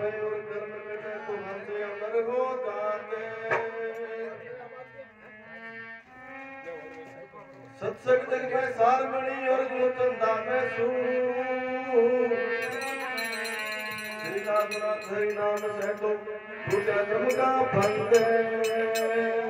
और कर्म कटे तुम्हारे अमर हो जाते सत्संग जग में सार बनी और जो चंदा में सू। श्री नाथ हरि नाम से तो पूजा क्रम का फंदे और